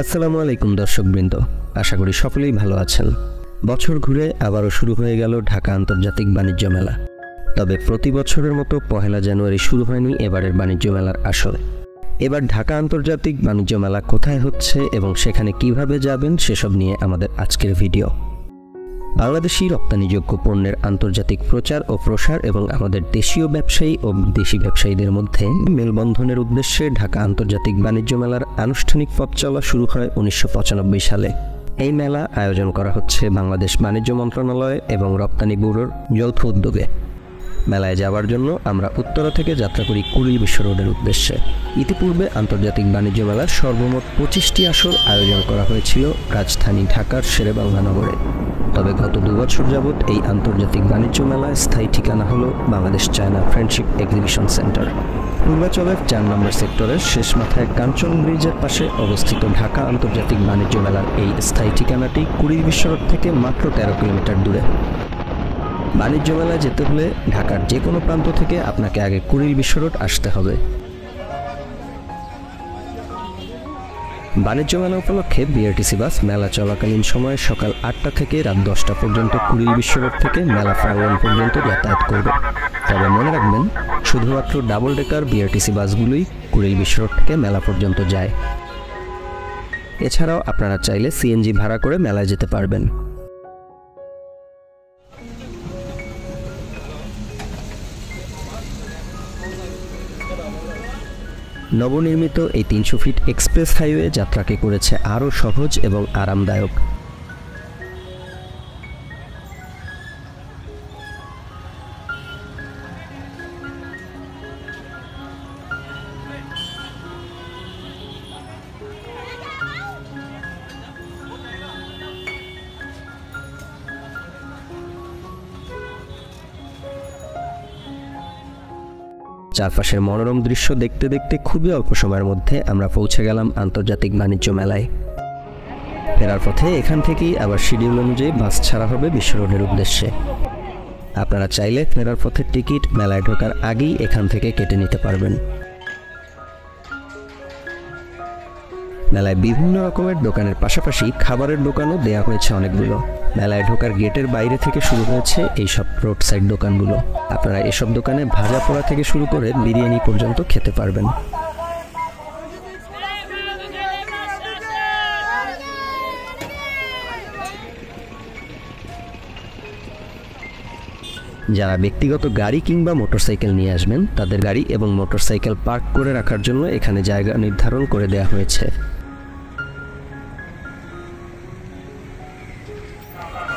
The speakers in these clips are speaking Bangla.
আসসালামু আলাইকুম, দর্শকবৃন্দ। আশা করি সকলেই ভালো আছেন। বছর ঘুরে আবারও শুরু হয়ে গেল ঢাকা আন্তর্জাতিক বাণিজ্য মেলা। তবে প্রতি বছরের মতো পহেলা জানুয়ারি শুরু হয়নি এবারের বাণিজ্য মেলার আসরে। এবার ঢাকা আন্তর্জাতিক বাণিজ্য মেলা কোথায় হচ্ছে এবং সেখানে কীভাবে যাবেন সেসব নিয়ে আমাদের আজকের ভিডিও। বাংলাদেশি রপ্তানিযোগ্য পণ্যের আন্তর্জাতিক প্রচার ও প্রসার এবং আমাদের দেশীয় ব্যবসায়ী ও বিদেশি ব্যবসায়ীদের মধ্যে মেলবন্ধনের উদ্দেশ্যে ঢাকা আন্তর্জাতিক বাণিজ্য মেলার আনুষ্ঠানিক পথ চলা শুরু হয় উনিশশো পঁচানব্বই সালে। এই মেলা আয়োজন করা হচ্ছে বাংলাদেশ বাণিজ্য মন্ত্রণালয় এবং রপ্তানি ব্যুরোর যৌথ উদ্যোগে। মেলায় যাওয়ার জন্য আমরা উত্তরা থেকে যাত্রা করি কুড়িল বিশ্ব রোডের উদ্দেশ্যে। ইতিপূর্বে আন্তর্জাতিক বাণিজ্য মেলার সর্বমোট পঁচিশটি আসর আয়োজন করা হয়েছিল রাজধানী ঢাকার শেরেবাংলা নগরে। তবে গত দুবছর যাবৎ এই আন্তর্জাতিক বাণিজ্য মেলায় স্থায়ী ঠিকানা হলো Bangladesh China friendship exhibition centre. পূর্বাচলের চার নম্বর সেক্টরের শেষ মাথায় কাঞ্চন ব্রিজের পাশে অবস্থিত ঢাকা আন্তর্জাতিক বাণিজ্য মেলার এই স্থায়ী ঠিকানাটি কুড়ি বিশ্বরোড থেকে মাত্র তেরো কিলোমিটার দূরে। বাণিজ্য মেলায় যেতে হলে ঢাকার যে কোনো প্রান্ত থেকে আপনাকে আগে কুড়িল বিশ্বরোড আসতে হবে। বাণিজ্য মেলা উপলক্ষে বিআরটিসি বাস মেলা চলাকালীন সময় সকাল আটটা থেকে রাত দশটা পর্যন্ত কুড়িল বিশ্বরোড থেকে মেলা প্রাঙ্গণ পর্যন্ত যাতায়াত করবে। তবে মনে রাখবেন, শুধুমাত্র ডাবল ডেকার বিআরটিসি বাসগুলোই কুড়িল বিশ্ব বিশ্বরোড থেকে মেলা পর্যন্ত যায়। এছাড়াও আপনারা চাইলে সিএনজি ভাড়া করে মেলায় যেতে পারবেন। নবনির্মিত এই তিনশো ফিট এক্সপ্রেস হাইওয়ে যাত্রাকে করেছে আরও সহজ এবং আরামদায়ক। চারপাশের মনোরম দৃশ্য দেখতে দেখতে খুবই অল্প সময়ের মধ্যে আমরা পৌঁছে গেলাম আন্তর্জাতিক বাণিজ্য মেলায়। ফেরার পথে এখান থেকেই আবার শিডিউল অনুযায়ী বাস ছাড়া হবে বিশ্ব রোডের উদ্দেশ্যে। আপনারা চাইলে ফেরার পথে টিকিট মেলায় ঢোকার আগেই এখান থেকে কেটে নিতে পারবেন। মেলায় বিভিন্ন রকমের দোকানের পাশাপাশি খাবারের দোকানও দেয়া হয়েছে অনেকগুলো। মেলায় ঢোকার গেটের বাইরে থেকে শুরু হয়েছে এইসব রোড সাইড দোকানগুলো। আপনারা এসব দোকানে ভাজা পোড়া থেকে শুরু করে বিরিয়ানি পর্যন্ত খেতে পারবেন। যারা ব্যক্তিগত গাড়ি কিংবা মোটরসাইকেল নিয়ে আসবেন, তাদের গাড়ি এবং মোটরসাইকেল পার্ক করে রাখার জন্য এখানে জায়গা নির্ধারণ করে দেওয়া হয়েছে।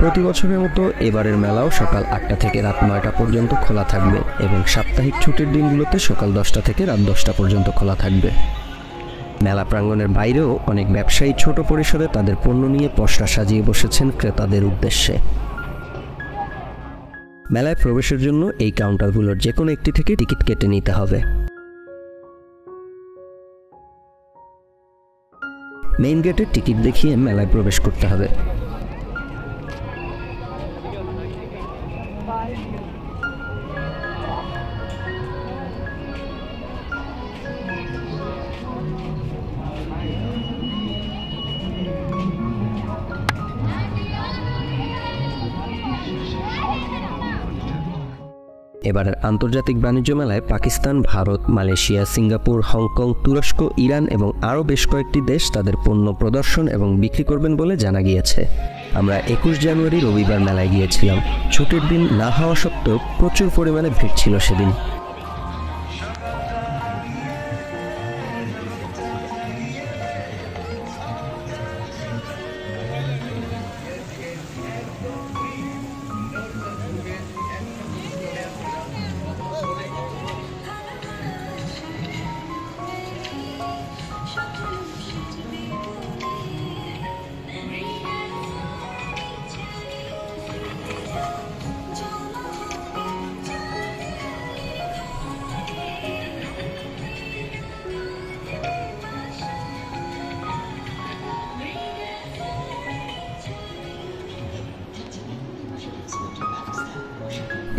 প্রতি বছরের মতো এবারের মেলাও সকাল আটটা থেকে রাত নয়টা পর্যন্ত খোলা থাকবে এবং সাপ্তাহিক ছুটির দিনগুলোতে সকাল দশটা থেকে রাত দশটা পর্যন্ত খোলা থাকবে। মেলা প্রাঙ্গণের বাইরেও অনেক ব্যবসায়ী ছোট পরিসরে তাদের পণ্য নিয়ে পসরা সাজিয়ে বসেছেন ক্রেতাদের উদ্দেশ্যে। মেলায় প্রবেশের জন্য এই কাউন্টারগুলোর যে কোনো একটি থেকে টিকিট কেটে নিতে হবে। মেইন গেটের টিকিট দেখিয়ে মেলায় প্রবেশ করতে হবে। এবারের আন্তর্জাতিক বাণিজ্য মেলায় Pakistan, Bharat, Malaysia, Singapore, Hong Kong, তুরস্ক, ইরান এবং আরও বেশ কয়েকটি দেশ তাদের পণ্য প্রদর্শন এবং বিক্রি করবেন বলে জানা গিয়েছে। আমরা একুশ জানুয়ারি রবিবার মেলায় গিয়েছিলাম। ছুটির দিন না হওয়া সত্ত্বেও প্রচুর পরিমাণে ভিড় ছিল সেদিন।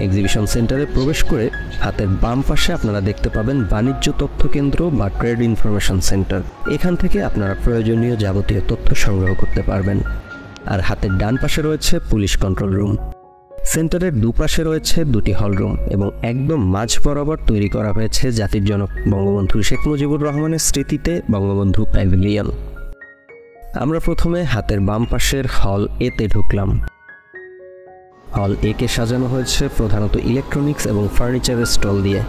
এক্সিবিশন সেন্টারে প্রবেশ করে হাতের বাম পাশে আপনারা দেখতে পাবেন বাণিজ্য তথ্য কেন্দ্র বা ট্রেড ইনফরমেশন সেন্টার এখান থেকে আপনারা প্রয়োজনীয় যাবতীয় তথ্য সংগ্রহ করতে পারবেন। আর হাতের ডান পাশে রয়েছে পুলিশ কন্ট্রোল রুম। সেন্টারের দুপাশে রয়েছে দুটি হলরুম এবং একদম মাঝ বরাবর তৈরি করা হয়েছে জাতির জনক বঙ্গবন্ধু শেখ মুজিবুর রহমানের স্মৃতিতে বঙ্গবন্ধু প্যাভিলিয়ন আমরা প্রথমে হাতের বাম পাশের হল এতে ঢুকলাম। হল একে সাজানো হয়েছে প্রধানত ইলেকট্রনিক্স এবং ফার্নিচারের স্টল দিয়ে।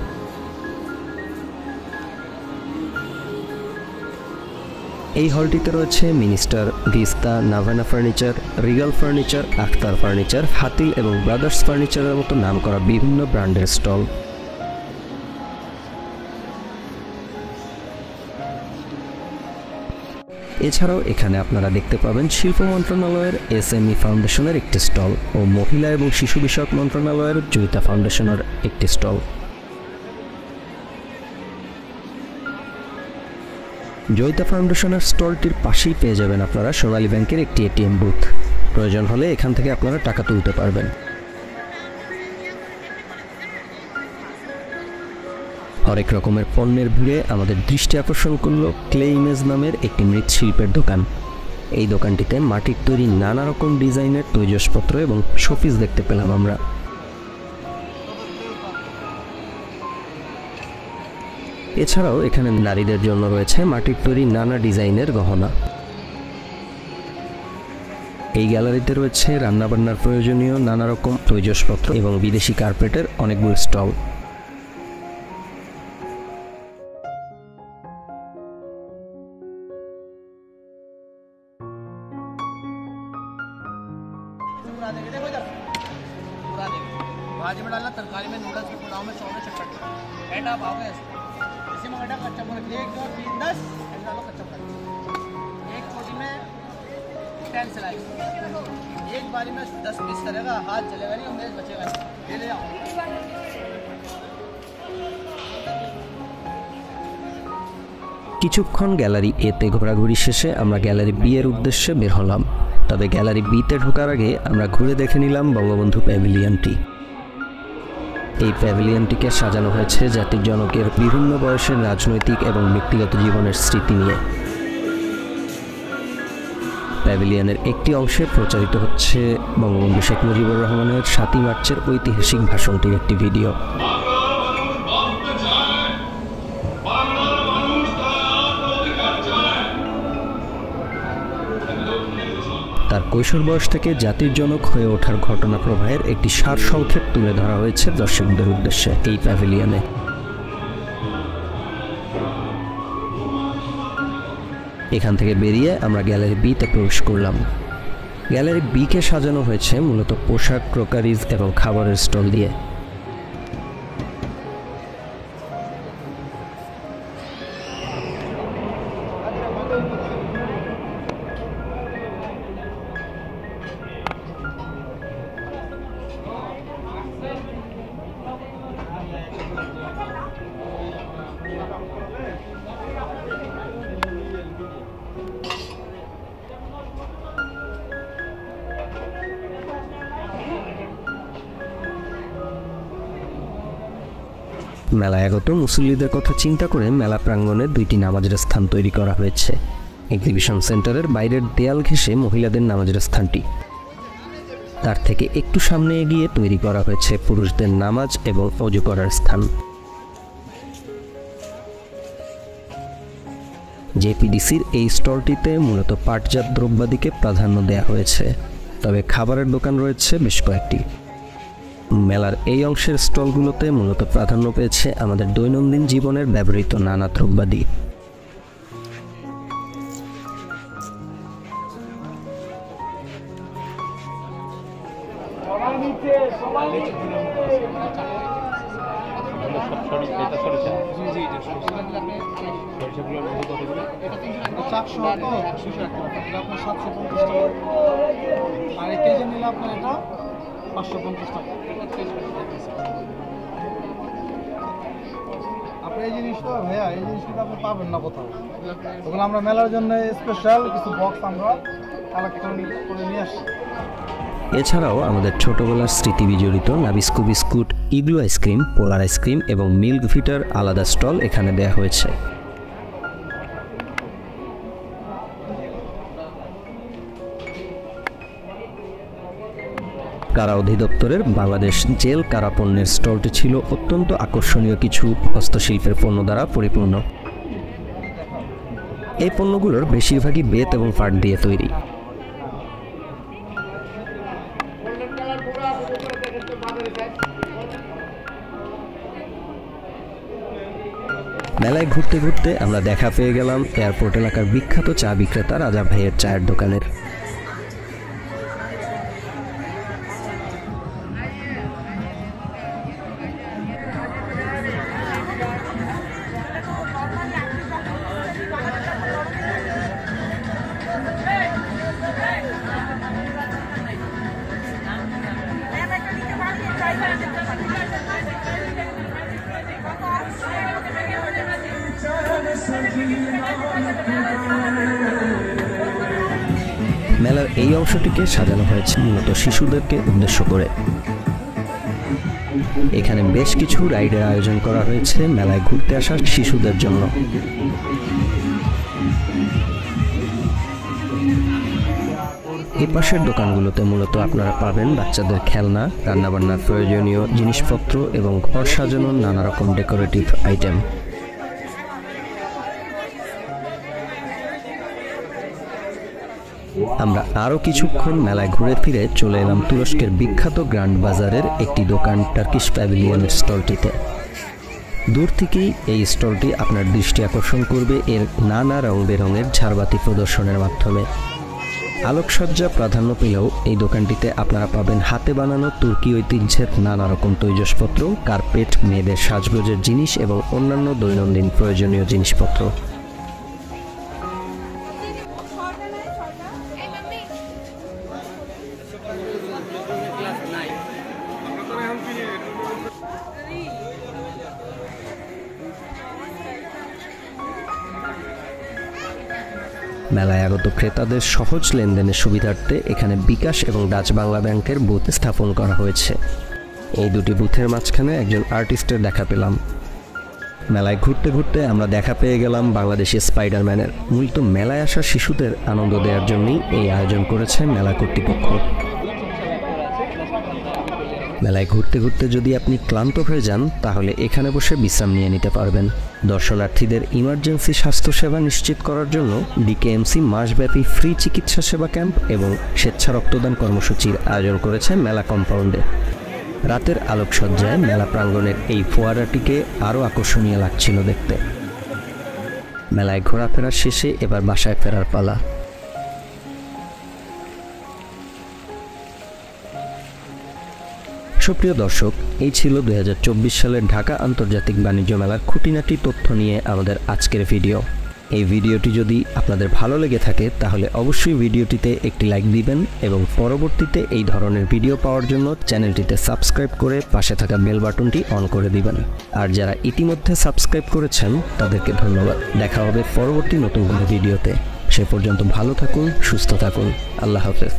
এই হলটিতে রয়েছে Minister Vista Navana furniture, Regal furniture, Akhtar furniture, Hatil এবং ব্রাদার্স ফার্নিচারের মতো নাম করা বিভিন্ন ব্র্যান্ডের স্টল। এছাড়াও এখানে আপনারা দেখতে পাবেন শিল্প মন্ত্রণালয়ের এসএমই ফাউন্ডেশনের একটি স্টল ও মহিলা এবং শিশু বিষয়ক মন্ত্রণালয়ের জয়িতা ফাউন্ডেশনের একটি স্টল। জয়িতা ফাউন্ডেশনের স্টলটির পাশেই পেয়ে যাবেন আপনারা সোনালী ব্যাংকের একটি এটিএম বুথ। প্রয়োজন হলে এখান থেকে আপনারা টাকা তুলতে পারবেন। হরেক রকমের পণ্যের ভিড়ে আমাদের দৃষ্টি আকর্ষণ করল ক্লে ইমেজ নামের একটি মৃৎশিল্পের দোকান। এই দোকানটিতে মাটির তৈরি নানা রকম ডিজাইনের তৈজসপত্র এবং শোপিস দেখতে পেলাম আমরা। এছাড়াও এখানে নারীদের জন্য রয়েছে মাটির তৈরি নানা ডিজাইনের গহনা। এই গ্যালারিতে রয়েছে রান্নাবান্নার প্রয়োজনীয় নানা রকম তৈজসপত্র এবং বিদেশি কার্পেটের অনেকগুলো স্টল। देंगे देखो इधर पूरा देंगे भाजी में डालना तरकारी में नूडल्स में पुलाव में चौबे चटपट एंड आप आओगे ऐसे इसी में बेटा कच्चा पनीर एक दो तीन दस एंड डालो कच्चा पनीर एक छोटी में टेन स्लाइस एक बारी में दस पीस करेगा हाथ चलेगा नहीं और मेज बचेगा नहीं ये ले जाओ কিছুক্ষণ গ্যালারি এতে ঘোরাঘুরি শেষে আমরা গ্যালারি বি এর উদ্দেশ্যে বের হলাম তবে গ্যালারি বিতে ঢোকার আগে আমরা ঘুরে দেখে নিলাম বঙ্গবন্ধু প্যাভিলিয়নটি। এই প্যাভিলিয়নটিকে সাজানো হয়েছে জাতির জনকের বিভিন্ন বয়সের রাজনৈতিক এবং ব্যক্তিগত জীবনের স্মৃতি নিয়ে। প্যাভিলিয়নের একটি অংশে প্রচারিত হচ্ছে বঙ্গবন্ধু শেখ মুজিবুর রহমানের সাতই মার্চের ঐতিহাসিক ভাষণটির একটি ভিডিও। তার কৈশোর বয়স থেকে জাতির জনক হয়ে ওঠার ঘটনা প্রবাহের একটি সারসংক্ষেপ তুলে ধরা হয়েছে দর্শকদের উদ্দেশ্যে এই প্যাভিলিয়নে এখান থেকে বেরিয়ে আমরা গ্যালারি বিতে প্রবেশ করলাম। গ্যালারি বিকে সাজানো হয়েছে মূলত পোশাক, ক্রোকারিজ এবং খাবারের স্টল দিয়ে। মেলায় আগত মুসল্লিদের কথা চিন্তা করে মেলা প্রাঙ্গণে দুইটি নামাজের স্থান তৈরি করা হয়েছে। এক্সিবিশন সেন্টারের বাইরের দেয়াল ঘেঁষে মহিলাদের নামাজের স্থানটি। তার থেকে একটু সামনে এগিয়ে তৈরি করা হয়েছে পুরুষদের নামাজ এবং অজু করার স্থান। জেপিডিসির এই স্টলটিতে মূলত পাটজাত দ্রব্যাদিকে প্রাধান্য দেওয়া হয়েছে। তবে খাবারের দোকান রয়েছে বেশ কয়েকটি। মেলার এই অংশের স্টলগুলোতে মূলত প্রাধান্য পেয়েছে আমাদের দৈনন্দিন জীবনের ব্যবহৃত নানা দ্রব্যাদি। আর কেজি নিলে আপনার এটা? পাঁচশো পঞ্চাশ টাকা। আপনি এই জিনিসটা ভাইয়া এই জিনিসটা আপনি পাবেন না কোথাও। তখন আমরা মেলার জন্য স্পেশাল কিছু বক্স আমরা কালেক্ট করে নিয়ে আসছি। এছাড়াও আমাদের ছোটবেলার স্মৃতি বিজড়িত Nabisco biscuit Igloo ice cream Polar ice cream এবং মিল্ক ভিটার আলাদা স্টল এখানে দেয়া হয়েছে। কারা অধিদপ্তরের বাংলাদেশ জেল কারা পণ্যের স্টলটি ছিল অত্যন্ত আকর্ষণীয় কিছু হস্তশিল্পের পণ্য দ্বারা পরিপূর্ণ। এই পণ্যগুলোর বেশিরভাগই বেত এবং পাট দিয়ে তৈরি। মেলায় ঘুরতে ঘুরতে আমরা দেখা পেয়ে গেলাম এয়ারপোর্ট এলাকার বিখ্যাত চা বিক্রেতা রাজা ভাইয়ের চায়ের দোকানের। মেলার এই অংশটিকে সাজানো হয়েছে মূলত শিশুদেরকে উদ্দেশ্য করে। এখানে বেশ কিছু রাইডের আয়োজন করা হয়েছে মেলায় ঘুরতে আসা শিশুদের জন্য। এই পাশের দোকানগুলোতে মূলত আপনারা পাবেন বাচ্চাদের খেলনা, রান্নাবান্নার প্রয়োজনীয় জিনিসপত্র এবং ঘর সাজানোর নানা রকম ডেকোরেটিভ আইটেম আমরা আরও কিছুক্ষণ মেলায় ঘুরে ফিরে চলে এলাম তুরস্কের বিখ্যাত গ্র্যান্ড বাজারের একটি দোকান টার্কিশ প্যাভিলিয়নের স্টলটিতে। দূর থেকেই এই স্টলটি আপনার দৃষ্টি আকর্ষণ করবে এর নানা রং বেরঙের ঝাড়বাতি প্রদর্শনের মাধ্যমে। আলোকসজ্জা প্রাধান্য পেলেও এই দোকানটিতে আপনারা পাবেন হাতে বানানো তুর্কি ঐতিহ্যের নানা রকম তৈজসপত্র, কার্পেট, মেয়েদের সাজগোজের জিনিস এবং অন্যান্য দৈনন্দিন প্রয়োজনীয় জিনিসপত্র। আগত ক্রেতাদের সহজ লেনদেনের সুবিধার্থে এখানে বিকাশ এবং ডাচ বাংলা ব্যাংকের বুথ স্থাপন করা হয়েছে। এই দুটি বুথের মাঝখানে একজন আর্টিস্টের দেখা পেলাম। মেলায় ঘুরতে ঘুরতে আমরা দেখা পেয়ে গেলাম বাংলাদেশি স্পাইডারম্যানের। মূলত মেলায় আসা শিশুদের আনন্দ দেওয়ার জন্যই এই আয়োজন করেছে মেলা কর্তৃপক্ষ। মেলায় ঘুরতে ঘুরতে যদি আপনি ক্লান্ত হয়ে যান, তাহলে এখানে বসে বিশ্রাম নিয়ে নিতে পারবেন। দর্শনার্থীদের ইমার্জেন্সি স্বাস্থ্যসেবা নিশ্চিত করার জন্য ডিকেএমসি মাসব্যাপী ফ্রি চিকিৎসা সেবা ক্যাম্প এবং স্বেচ্ছা রক্তদান কর্মসূচির আয়োজন করেছে মেলা কম্পাউন্ডে। রাতের আলোকসজ্জায় মেলা প্রাঙ্গণের এই ফোয়ারাটিকে আরও আকর্ষণীয় লাগছিল দেখতে। মেলায় ঘোরাফেরার শেষে এবার বাসায় ফেরার পালা। সুপ্রিয় দর্শক, এই ছিল দু হাজার চব্বিশ সালের ঢাকা আন্তর্জাতিক বাণিজ্য মেলার খুঁটিনাটি তথ্য নিয়ে আমাদের আজকের ভিডিও। এই ভিডিওটি যদি আপনাদের ভালো লেগে থাকে, তাহলে অবশ্যই ভিডিওটিতে একটি লাইক দিবেন এবং পরবর্তীতে এই ধরনের ভিডিও পাওয়ার জন্য চ্যানেলটিতে সাবস্ক্রাইব করে পাশে থাকা বেল বাটনটি অন করে দিবেন। আর যারা ইতিমধ্যে সাবস্ক্রাইব করেছেন, তাদেরকে ধন্যবাদ। দেখা হবে পরবর্তী নতুন কোনো ভিডিওতে। সে পর্যন্ত ভালো থাকুন, সুস্থ থাকুন। আল্লাহ হাফেজ।